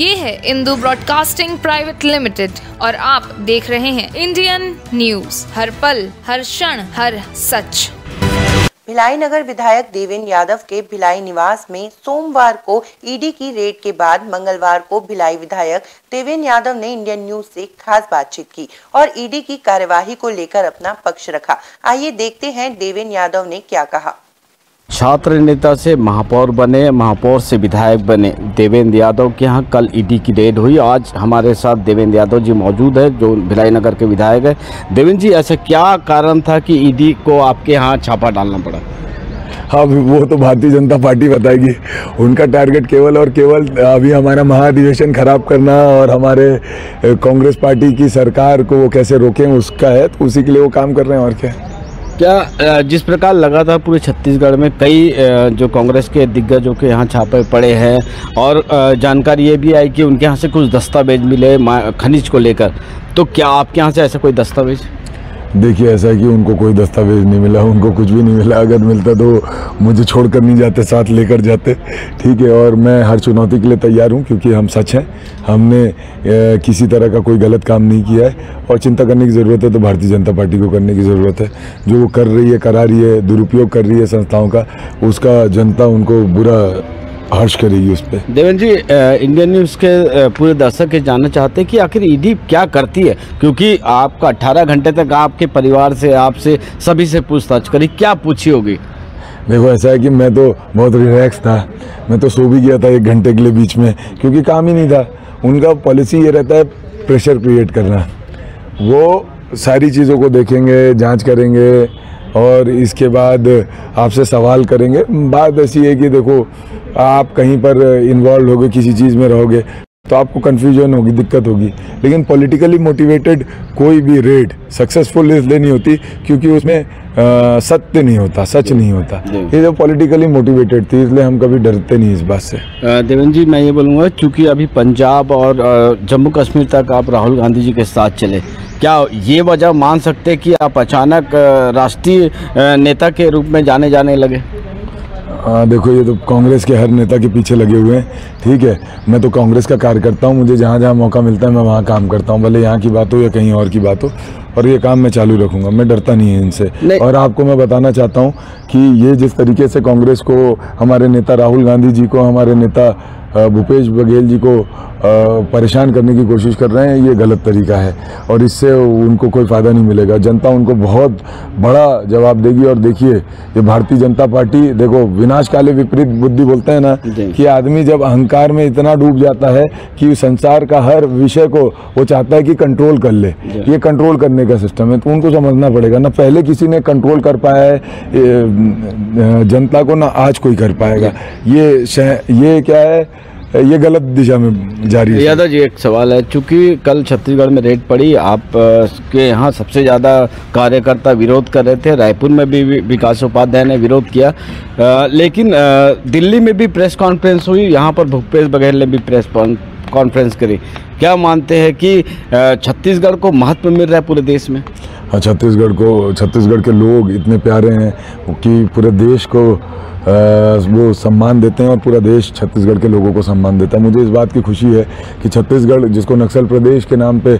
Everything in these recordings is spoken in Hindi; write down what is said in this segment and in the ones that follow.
ये है इंदू ब्रॉडकास्टिंग प्राइवेट लिमिटेड और आप देख रहे हैं इंडियन न्यूज़। हर पल, हर क्षण, हर सच। भिलाई नगर विधायक देवेंद्र यादव के भिलाई निवास में सोमवार को ईडी की रेड के बाद मंगलवार को भिलाई विधायक देवेंद्र यादव ने इंडियन न्यूज़ से खास बातचीत की और ईडी की कार्यवाही को लेकर अपना पक्ष रखा। आइए देखते हैं देवेंद्र यादव ने क्या कहा। छात्र नेता से महापौर बने, महापौर से विधायक बने। देवेंद्र यादव के यहाँ कल ईडी की रेड हुई। आज हमारे साथ देवेंद्र यादव जी मौजूद है, जो भिलाई नगर के विधायक है। देवेंद्र जी, ऐसा क्या कारण था कि ईडी को आपके यहाँ छापा डालना पड़ा? हाँ वो तो भारतीय जनता पार्टी बताएगी। उनका टारगेट केवल और केवल, अभी हमारा महाधिवेशन खराब करना और हमारे कांग्रेस पार्टी की सरकार को वो कैसे रोकें, उसका है। तो उसी के लिए वो काम कर रहे हैं और क्या। क्या जिस प्रकार लगातार पूरे छत्तीसगढ़ में, कई जो कांग्रेस के दिग्गजों के यहाँ छापे पड़े हैं, और जानकारी ये भी आई कि उनके यहाँ से कुछ दस्तावेज़ मिले खनिज को लेकर। तो क्या आपके यहाँ से ऐसा कोई दस्तावेज़? देखिए, ऐसा है कि उनको कोई दस्तावेज़ नहीं मिला, उनको कुछ भी नहीं मिला। अगर मिलता तो मुझे छोड़कर नहीं जाते, साथ लेकर जाते। ठीक है, और मैं हर चुनौती के लिए तैयार हूँ, क्योंकि हम सच हैं। हमने किसी तरह का कोई गलत काम नहीं किया है। और चिंता करने की ज़रूरत है तो भारतीय जनता पार्टी को करने की ज़रूरत है। जो वो कर रही है, करा रही है, दुरुपयोग कर रही है संस्थाओं का, उसका जनता उनको बुरा हर्ष करेगी उस पर देवेंद्र जी इंडियन न्यूज़ के पूरे दर्शक के जानना चाहते हैं कि आखिर ईडी क्या करती है? क्योंकि आपका 18 घंटे तक आपके परिवार से आपसे सभी से पूछताछ करी। क्या पूछी होगी? देखो ऐसा है कि मैं तो बहुत रिलैक्स था। मैं तो सो भी गया था एक घंटे के लिए बीच में क्योंकि काम ही नहीं था। उनका पॉलिसी ये रहता है प्रेशर क्रिएट करना। वो सारी चीज़ों को देखेंगे जाँच करेंगे और इसके बाद आपसे सवाल करेंगे। बात ऐसी है कि देखो आप कहीं पर इन्वॉल्व होगे किसी चीज़ में रहोगे तो आपको कन्फ्यूज़न होगी दिक्कत होगी। लेकिन पॉलिटिकली मोटिवेटेड कोई भी रेड सक्सेसफुल इसलिए नहीं होती क्योंकि उसमें सत्य नहीं होता सच नहीं होता। ये जो पॉलिटिकली मोटिवेटेड थी इसलिए हम कभी डरते नहीं इस बात से। देवेंद्र जी मैं ये बोलूँगा क्योंकि अभी पंजाब और जम्मू कश्मीर तक आप राहुल गांधी जी के साथ चले क्या ये वजह मान सकते कि आप अचानक राष्ट्रीय नेता के रूप में जाने जाने लगे? आ, देखो ये तो कांग्रेस के हर नेता के पीछे लगे हुए हैं। ठीक है मैं तो कांग्रेस का कार्यकर्ता हूँ मुझे जहाँ जहाँ मौका मिलता है मैं वहाँ काम करता हूँ भले यहाँ की बात हो या कहीं और की बात हो और ये काम मैं चालू रखूँगा मैं डरता नहीं है इनसे। और आपको मैं बताना चाहता हूँ कि ये जिस तरीके से कांग्रेस को हमारे नेता राहुल गांधी जी को हमारे नेता भूपेश बघेल जी को परेशान करने की कोशिश कर रहे हैं ये गलत तरीका है। और इससे उनको कोई फ़ायदा नहीं मिलेगा। जनता उनको बहुत बड़ा जवाब देगी। और देखिए ये भारतीय जनता पार्टी देखो विनाश काले विपरीत बुद्धि बोलते हैं ना कि आदमी जब अहंकार में इतना डूब जाता है कि संसार का हर विषय को वो चाहता है कि कंट्रोल कर ले। ये कंट्रोल करने का सिस्टम है। तो उनको समझना पड़ेगा ना पहले किसी ने कंट्रोल कर पाया है जनता को ना आज कोई कर पाएगा। ये ये क्या है ये गलत दिशा में जारी है। यादव जी एक सवाल है। चूँकि कल छत्तीसगढ़ में रेड पड़ी आप के यहाँ सबसे ज़्यादा कार्यकर्ता विरोध कर रहे थे रायपुर में भी विकास उपाध्याय ने विरोध किया। आ, लेकिन आ, दिल्ली में भी प्रेस कॉन्फ्रेंस हुई यहाँ पर भूपेश बघेल ने भी प्रेस कॉन्फ्रेंस करी। क्या मानते हैं कि छत्तीसगढ़ को महत्व मिल रहा है पूरे देश में? हाँ छत्तीसगढ़ को छत्तीसगढ़ के लोग इतने प्यारे हैं कि पूरे देश को वो सम्मान देते हैं और पूरा देश छत्तीसगढ़ के लोगों को सम्मान देता है। मुझे इस बात की खुशी है कि छत्तीसगढ़, जिसको नक्सल प्रदेश के नाम पे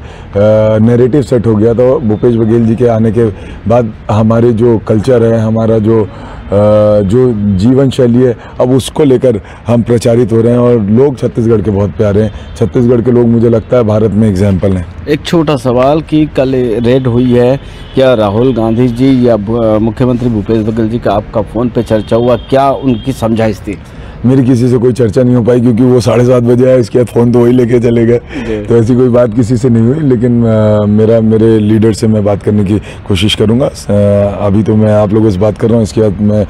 नैरेटिव सेट हो गया था भूपेश बघेल जी के आने के बाद हमारे जो कल्चर है, हमारा जो जो जीवन शैली है, अब उसको लेकर हम प्रचारित हो रहे हैं और लोग छत्तीसगढ़ के बहुत प्यारे हैं। छत्तीसगढ़ के लोग, मुझे लगता है भारत में एग्ज़ाम्पल हैं। एक छोटा सवाल कि कल रेड हुई है, क्या राहुल गांधी जी या मुख्यमंत्री भूपेश बघेल जी का आपका फ़ोन पर चर्चा हुआ? क्या उनकी समझाइश थी? मेरी किसी से कोई चर्चा नहीं हो पाई क्योंकि वो साढ़े सात बजे आया इसके बाद फ़ोन तो वही लेके चले गए। तो ऐसी कोई बात किसी से नहीं हुई लेकिन आ, मेरा मेरे लीडर से मैं बात करने की कोशिश करूँगा। अभी तो मैं आप लोगों से बात कर रहा हूँ इसके बाद मैं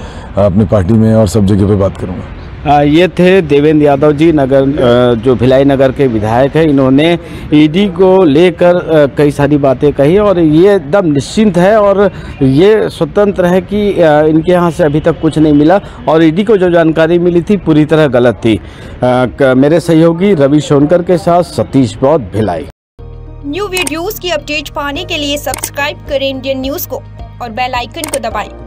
अपनी पार्टी में और सब जगह पर बात करूँगा। ये थे देवेंद्र यादव जी नगर जो भिलाई नगर के विधायक हैं। इन्होंने ईडी को लेकर कई सारी बातें कही और ये एकदम निश्चिंत है और ये स्वतंत्र है कि इनके यहाँ से अभी तक कुछ नहीं मिला और ईडी को जो जानकारी मिली थी, पूरी तरह गलत थी। मेरे सहयोगी रवि सोनकर के साथ सतीश बौद्ध, भिलाई। न्यू वीडियोस की अपडेट पाने के लिए सब्सक्राइब करें इंडियन न्यूज़ को और बेल आइकन को दबाएँ।